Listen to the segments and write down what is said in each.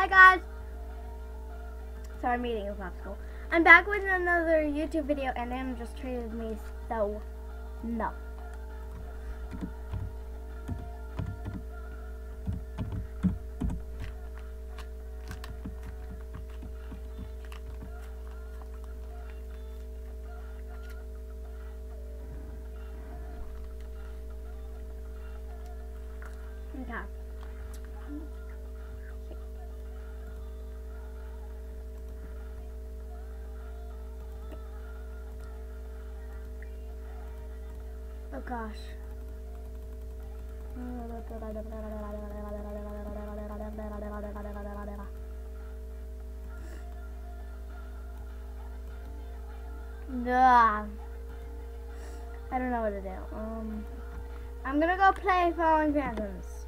Hi guys! Sorry, I'm eating a popsicle. I'm back with another YouTube video and Anna just treated me so no. Gosh. Ugh. I don't know what to do. Um, I'm gonna go play Falling Phantoms.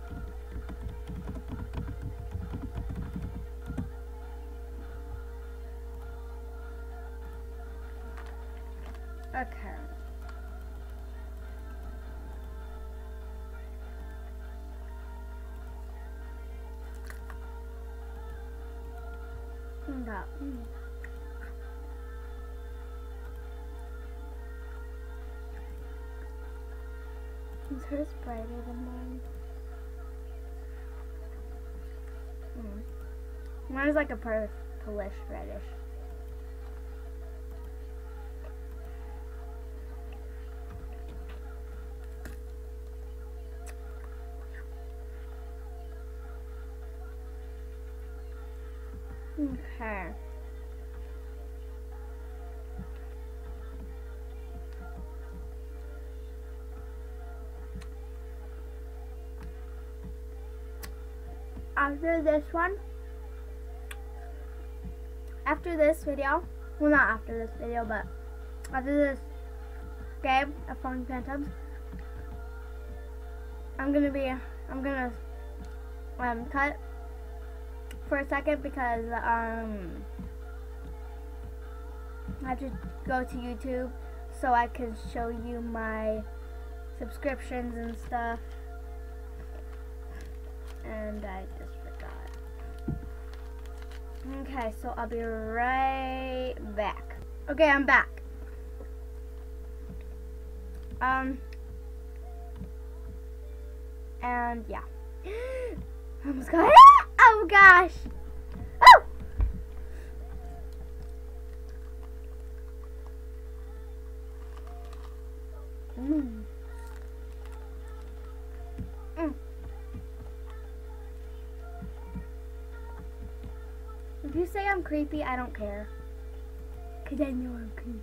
Is hers brighter than mine? Hmm. Mine is like a purplish reddish. After this one, after this video, well not after this video, but after this game of Falling Phantoms, I'm gonna be, I'm gonna um, cut for a second because um, I have to go to YouTube so I can show you my subscriptions and stuff. And I just forgot. Okay, so I'll be right back. Okay, I'm back. Um, and yeah. Almost got it. Oh gosh. Oh! Mm. Say I'm creepy, I don't care. Cause I know I'm creepy.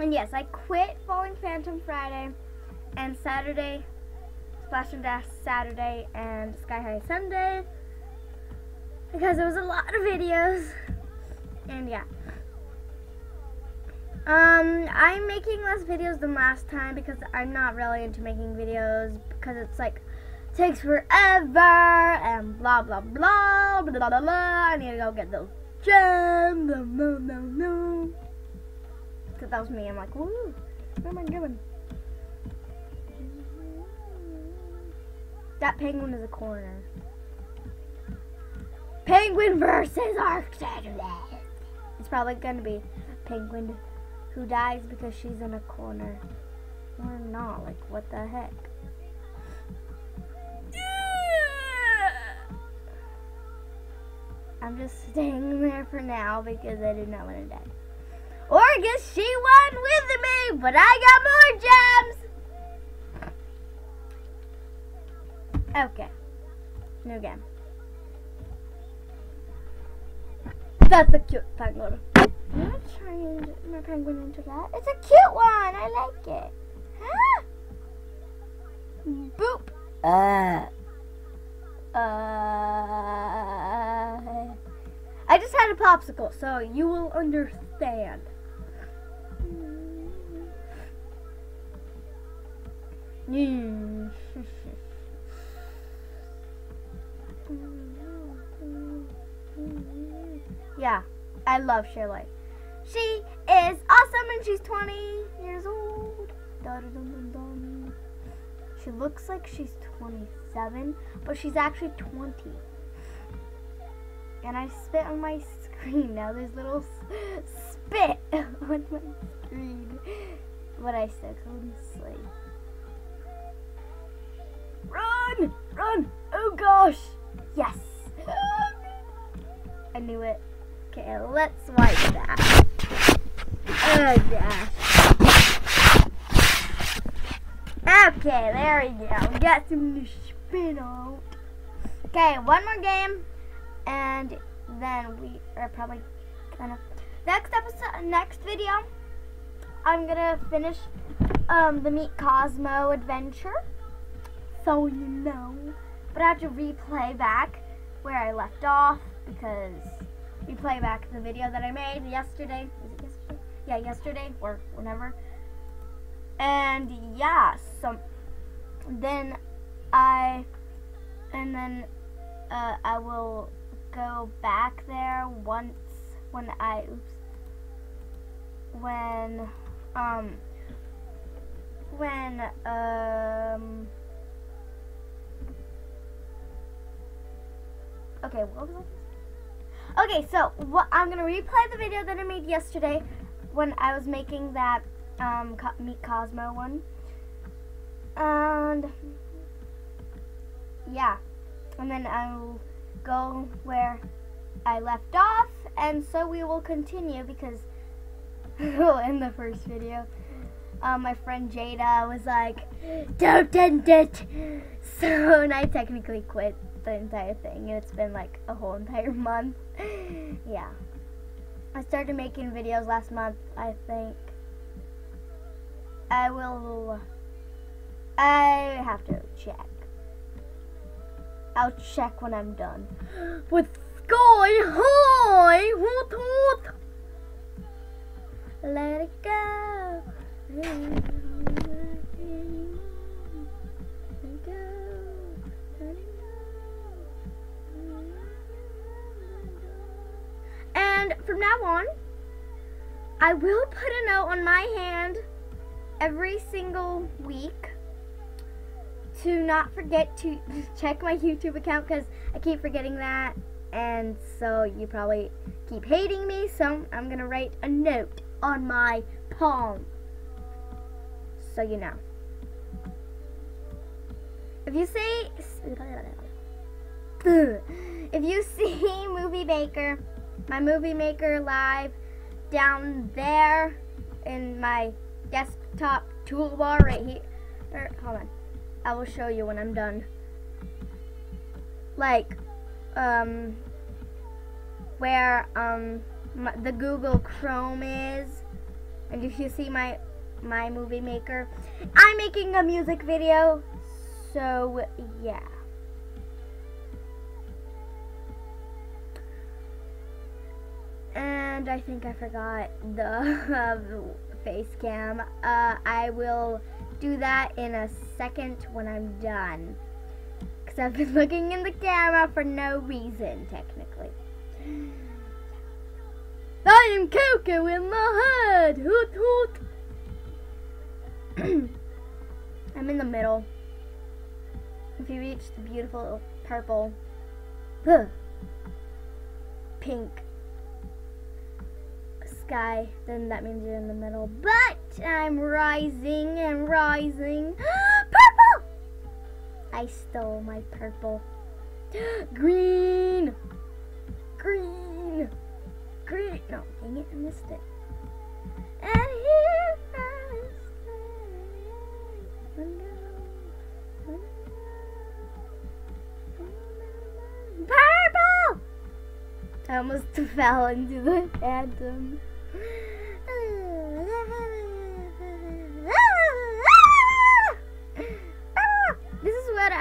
And yes, I quit Falling Phantom Friday and Saturday, Splash and Dash Saturday and Sky High Sunday because there was a lot of videos. And yeah. Um, I'm making less videos than last time because I'm not really into making videos because it's like takes forever and blah blah blah blah blah blah. blah. I need to go get those gems. No no no. Because that was me. I'm like, woo, what am I doing? That penguin is a corner. Penguin versus Arctic. It's probably gonna be penguin who dies because she's in a corner. Or not. Like, what the heck? I'm just staying there for now because I do not want to die. Or I guess she won with me, but I got more gems. Okay. New game. That's a cute penguin. Change my penguin into that. It's a cute one. I like it. Huh? Boop. Uh. Uh. I just had a popsicle, so you will understand. Mm. yeah, I love Shirley. She is awesome and she's 20 years old. Dun, dun, dun. She looks like she's 27, but she's actually 20. And I spit on my screen. Now there's little spit on my screen. But I still couldn't sleep. Run! Run! Oh gosh! Yes! I knew it. Okay, let's wipe that. Oh gosh. Okay, there we go. We got some spin out. Okay, one more game, and then we are probably gonna next episode, next video. I'm gonna finish um, the Meet Cosmo adventure, so you know. But I have to replay back where I left off because replay back the video that I made yesterday. Was it yesterday? Yeah, yesterday or whenever. And yeah, so then I and then uh, I will go back there once when I oops when um when um okay what was I okay so what I'm gonna replay the video that I made yesterday when I was making that um Co- meet Cosmo one. And yeah. And then I'll go where I left off and so we will continue because in the first video um, my friend Jada was like don't end it! So and I technically quit the entire thing it's been like a whole entire month yeah I started making videos last month I think I will I have to check I'll check when I'm done. With Sky High, hoot hoot. Let it go. And from now on, I will put a note on my hand every single week to not forget to check my YouTube account because I keep forgetting that. And so you probably keep hating me. So I'm going to write a note on my palm. So you know. If you see. If you see Movie Maker, my Movie Maker live down there in my desktop toolbar right here. Or, hold on. I will show you when I'm done. Like, um, where um my, the Google Chrome is, and if you see my my movie maker, I'm making a music video. So yeah. And I think I forgot the uh, face cam. Uh, I will do that in a second when I'm done. Because I've been looking in the camera for no reason, technically. I am Coco in the head! Hoot hoot! I'm in the middle. If you reach the beautiful purple, pink sky, then that means you're in the middle. But I'm rising and rising. purple! I stole my purple. Green! Green! Green! No, dang it, I missed it. And here I stand. Purple! I almost fell into the phantom.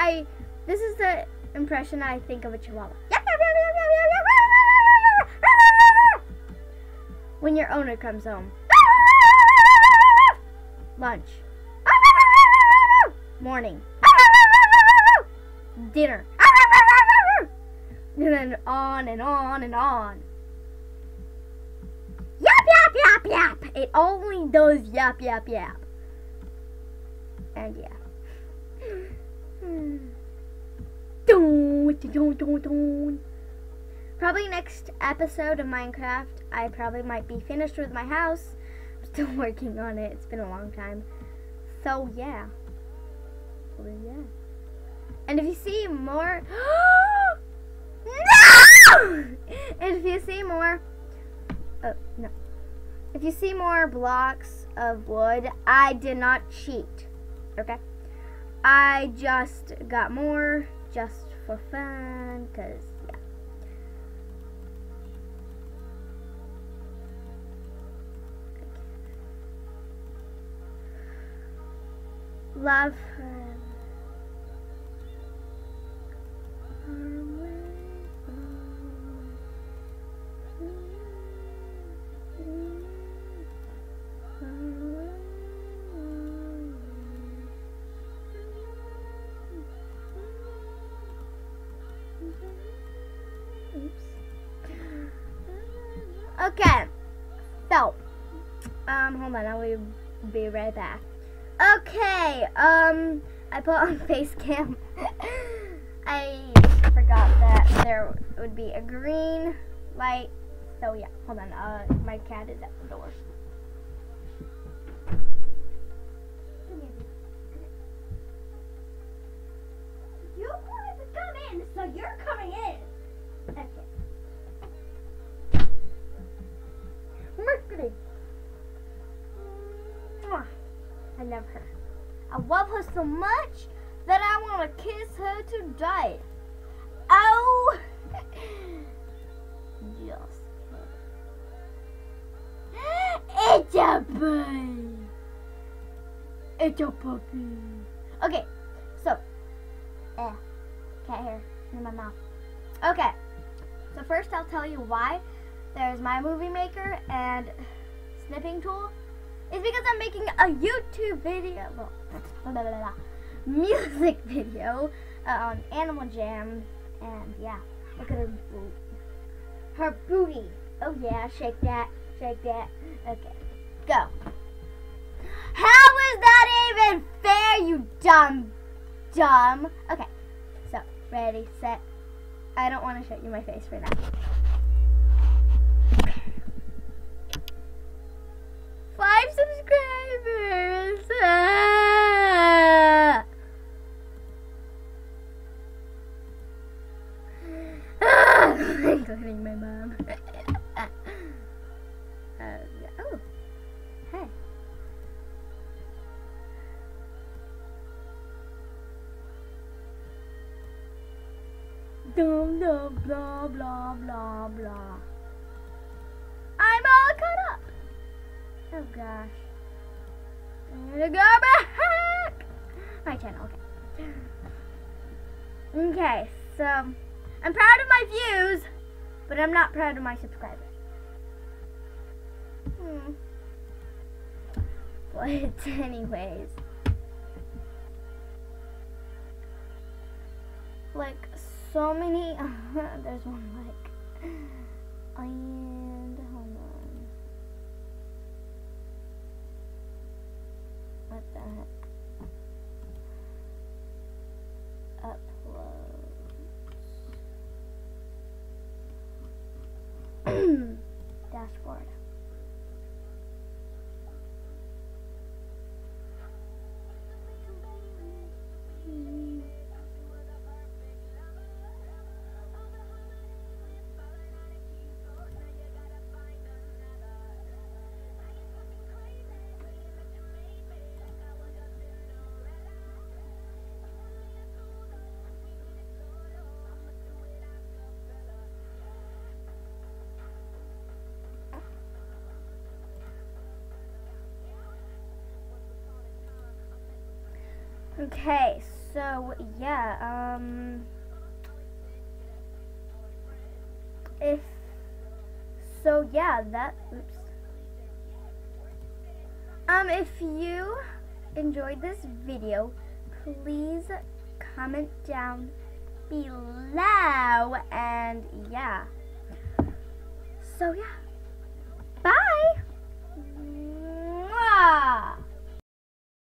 I. This is the impression I think of a chihuahua. When your owner comes home. Lunch. Morning. Dinner. And then on and on and on. Yap, yap, yap, yap. It only does yap, yap, yap. And yeah. Probably next episode of Minecraft, I probably might be finished with my house. I'm still working on it. It's been a long time. So yeah. Yeah. And if you see more No! And if you see more Oh, no. If you see more blocks of wood, I did not cheat. Okay? I just got more just for fun, because, yeah. Love forever. Hold on. I will be right back. Okay. Um, I put on face cam. I forgot that there would be a green light. So yeah, hold on. Uh, my cat is at the door. You wanted to come in, so you're I love her. I love her so much that I want to kiss her to die. Oh! Just It's a boy! It's a puppy. Okay, so, eh, cat hair in my mouth. Okay, so first I'll tell you why there's my movie maker and snipping tool. It's because I'm making a YouTube video, well, blah, blah, blah, music video uh, on Animal Jam, and yeah, look at her boot, her booty. Oh yeah, shake that, shake that. Okay, go. How is that even fair, you dumb, dumb? Okay, so ready, set. I don't want to show you my face for now. Blah blah blah. I'm all caught up. Oh gosh. I'm gonna go back. My channel, okay. Okay, so I'm proud of my views, but I'm not proud of my subscribers. Hmm. But anyways. Like so many there's one like and Okay, so yeah, um if so yeah, that oops. Um if you enjoyed this video, please comment down below and yeah. So yeah. Bye. Bye.